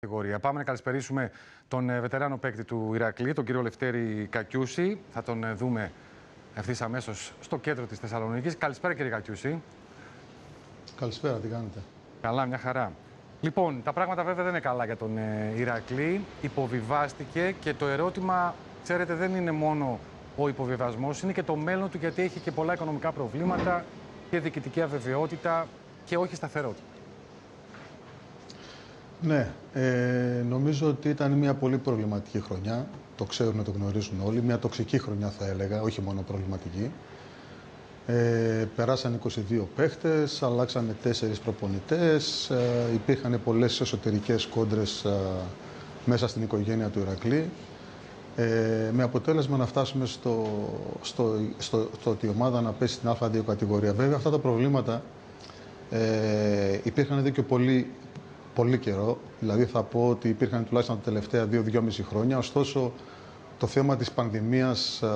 κατηγορία. Πάμε να καλησπερίσουμε τον ε, βετεράνο παίκτη του Ηρακλή, τον κύριο Λευτέρη Κακιούση. Θα τον ε, δούμε ευθύς αμέσως στο κέντρο της Θεσσαλονίκης. Καλησπέρα, κύριε Κακιούση. Καλησπέρα, τι κάνετε; Καλά, μια χαρά. Λοιπόν, τα πράγματα βέβαια δεν είναι καλά για τον ε, Ηρακλή. Υποβιβάστηκε και το ερώτημα, ξέρετε, δεν είναι μόνο ο υποβιβασμός, είναι και το μέλλον του γιατί έχει και πολλά οικονομικά προβλήματα και διοικητική αβεβαιότητα και όχι σταθερότητα. Ναι, ε, νομίζω ότι ήταν μια πολύ προβληματική χρονιά. Το ξέρουν, το γνωρίζουν όλοι. Μια τοξική χρονιά θα έλεγα, όχι μόνο προβληματική. Ε, περάσαν 22 παίχτες, αλλάξανε 4 προπονητές, ε, υπήρχαν πολλές εσωτερικές κόντρες ε, μέσα στην οικογένεια του Ηρακλή. Ε, με αποτέλεσμα να φτάσουμε στο, στο, στο, στο ότι η ομάδα να πέσει στην Α2 κατηγορία. Βέβαια αυτά τα προβλήματα ε, υπήρχαν εδώ και πολύ, πολύ καιρό. Δηλαδή θα πω ότι υπήρχαν τουλάχιστον τα τελευταία 2-2,5 χρόνια. Ωστόσο το θέμα της πανδημίας α,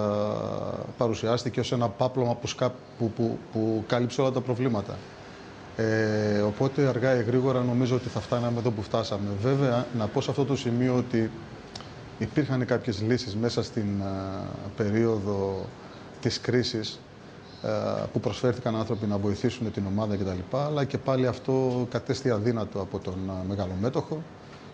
παρουσιάστηκε ως ένα πάπλωμα που, σκα, που, που, που κάλυψε όλα τα προβλήματα. Ε, οπότε αργά ή γρήγορα νομίζω ότι θα φτάναμε εδώ που φτάσαμε. Βέβαια, να πω σε αυτό το σημείο ότι υπήρχαν κάποιες λύσεις μέσα στην α, περίοδο της κρίσης α, που προσφέρθηκαν άνθρωποι να βοηθήσουν την ομάδα κτλ. Αλλά και πάλι αυτό κατέστη αδύνατο από τον μεγαλομέτωχο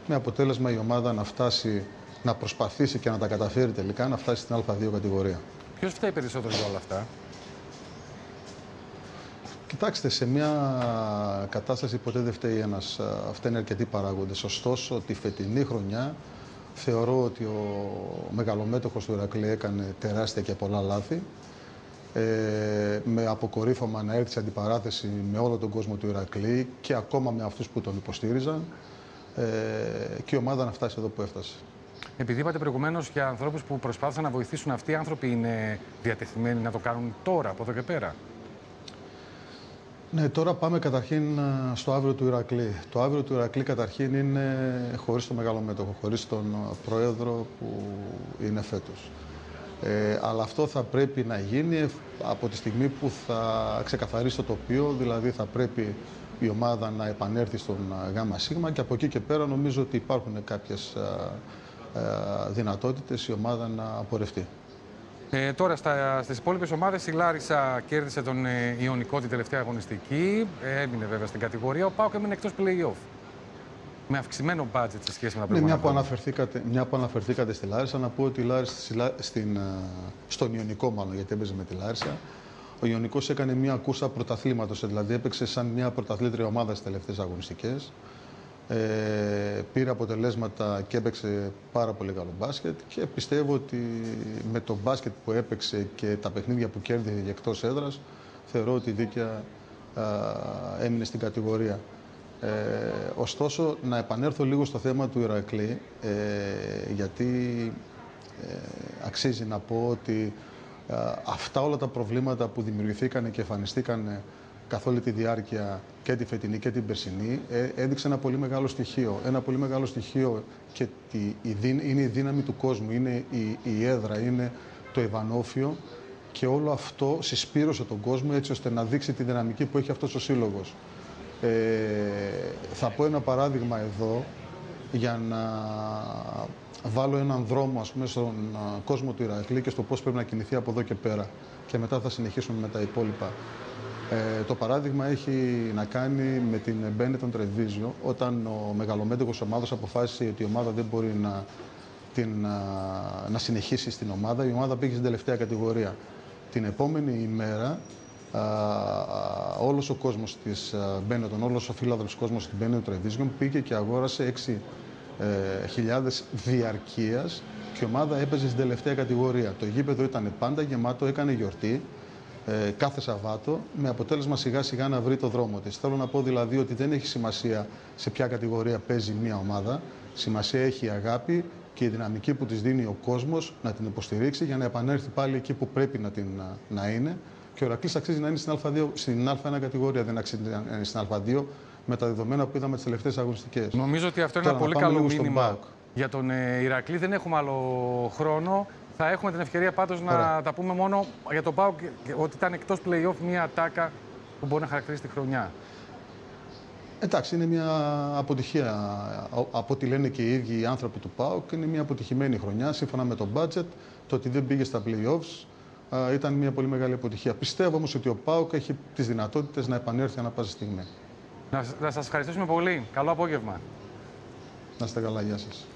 με αποτέλεσμα η ομάδα να φτάσει να προσπαθήσει και να τα καταφέρει τελικά να φτάσει στην Α2 κατηγορία. Ποιος φταίει περισσότερο για όλα αυτά, Κοιτάξτε, σε μια κατάσταση ποτέ δεν φταίει ένας. Αυτά είναι αρκετοί παράγοντες. Ωστόσο, τη φετινή χρονιά θεωρώ ότι ο μεγαλομέτωχος του Ηρακλή έκανε τεράστια και πολλά λάθη. Ε, με αποκορύφωμα να έρθει σε αντιπαράθεση με όλο τον κόσμο του Ηρακλή και ακόμα με αυτούς που τον υποστήριζαν ε, και η ομάδα να φτάσει εδώ που έφτασε. Επειδή είπατε προηγουμένως για ανθρώπους που προσπάθησαν να βοηθήσουν, αυτοί οι άνθρωποι είναι διατεθειμένοι να το κάνουν τώρα, από εδώ και πέρα; Ναι, τώρα πάμε καταρχήν α, στο αύριο του Ηρακλή. Το αύριο του Ηρακλή καταρχήν είναι χωρίς το μεγάλο μέτωπο, χωρίς τον α, πρόεδρο που είναι φέτος. Ε, αλλά αυτό θα πρέπει να γίνει από τη στιγμή που θα ξεκαθαρίσει το τοπίο, δηλαδή θα πρέπει η ομάδα να επανέλθει στον ΓΣ και από εκεί και πέρα νομίζω ότι υπάρχουν κάποιες α, ε, δυνατότητες η ομάδα να απορρευτεί. Ε, τώρα στα, στις υπόλοιπες ομάδες η Λάρισα κέρδισε τον ε, Ιωνικό την τελευταία αγωνιστική. Ε, έμεινε βέβαια στην κατηγορία. Ο Πάοκ έμεινε εκτός play-off. Με αυξημένο budget σε σχέση με τα Ναι, προηγούμενα. μια που, χρόνια. αναφερθήκατε, μια που αναφερθήκατε στη Λάρισα, να πω ότι η Λάρισα, στη Λα- στην, ε, στον Ιωνικό μάλλον, γιατί έπαιζε με τη Λάρισα, ο Ιωνικός έκανε μια κούρσα πρωταθλήματος, δηλαδή έπαιξε σαν μια πρωταθλήτρια ομάδα στις τελευταίες αγωνιστικές. Ε, πήρε αποτελέσματα και έπαιξε πάρα πολύ καλό μπάσκετ και πιστεύω ότι με το μπάσκετ που έπαιξε και τα παιχνίδια που κέρδισε εκτός έδρας θεωρώ ότι δίκαια α, έμεινε στην κατηγορία. Ε, ωστόσο, να επανέλθω λίγο στο θέμα του Ηρακλή, ε, γιατί ε, αξίζει να πω ότι ε, αυτά όλα τα προβλήματα που δημιουργηθήκαν και εμφανιστήκαν καθ' όλη τη διάρκεια και τη φετινή και την περσινή ε, έδειξε ένα πολύ μεγάλο στοιχείο. Ένα πολύ μεγάλο στοιχείο και τη, η, δυ- είναι η δύναμη του κόσμου, είναι η, η έδρα, είναι το ευανόφιο και όλο αυτό συσπήρωσε τον κόσμο έτσι ώστε να δείξει τη δυναμική που έχει αυτός ο σύλλογος. Ε, θα πω ένα παράδειγμα εδώ για να βάλω έναν δρόμο ας πούμε, στον α, κόσμο του Ηρακλή και στο πώς πρέπει να κινηθεί από εδώ και πέρα. Και μετά θα συνεχίσουμε με τα υπόλοιπα. Ε, το παράδειγμα έχει να κάνει με την Benetton Treviso όταν ο μεγαλομέτωχος ομάδος αποφάσισε ότι η ομάδα δεν μπορεί να, την, α, να συνεχίσει στην ομάδα. Η ομάδα πήγε στην τελευταία κατηγορία. Την επόμενη ημέρα α, α, όλος ο κόσμος της α, Benetton, όλος ο φίλαδρος κόσμος της Benetton Treviso πήγε και αγόρασε 6 ε, χιλιάδες διαρκείας και η ομάδα έπαιζε στην τελευταία κατηγορία. Το γήπεδο ήταν πάντα γεμάτο, έκανε γιορτή ε, κάθε Σαββάτο με αποτέλεσμα σιγά σιγά να βρει το δρόμο της. Θέλω να πω δηλαδή ότι δεν έχει σημασία σε ποια κατηγορία παίζει μια ομάδα. Σημασία έχει η αγάπη και η δυναμική που της δίνει ο κόσμος να την υποστηρίξει για να επανέλθει πάλι εκεί που πρέπει να, την, να, να είναι. Και ο Ρακλής αξίζει να είναι στην Α2, στην Α1 κατηγορία, δεν αξίζει να είναι στην Α2 με τα δεδομένα που είδαμε τις τελευταίες αγωνιστικές. Νομίζω ότι αυτό είναι Τώρα, ένα να πολύ πάμε καλό λίγο στον μήνυμα ΠΑΟΚ. για τον ε, Ηρακλή. Δεν έχουμε άλλο χρόνο. Θα έχουμε την ευκαιρία πάντως να Ωραία. τα πούμε μόνο για τον Πάοκ ότι ήταν εκτός play-off μια ατάκα που μπορεί να χαρακτηρίσει τη χρονιά. Εντάξει, είναι μια αποτυχία. Από ό,τι λένε και οι ίδιοι οι άνθρωποι του ΠΑΟΚ, είναι μια αποτυχημένη χρονιά σύμφωνα με το budget. Το ότι δεν πήγε στα playoffs ήταν μια πολύ μεγάλη αποτυχία. Πιστεύω όμως ότι ο ΠΑΟΚ έχει τις δυνατότητες να επανέλθει ανά πάσα στιγμή. Να, να σας ευχαριστήσουμε πολύ. Καλό απόγευμα. Να είστε καλά, γεια σας.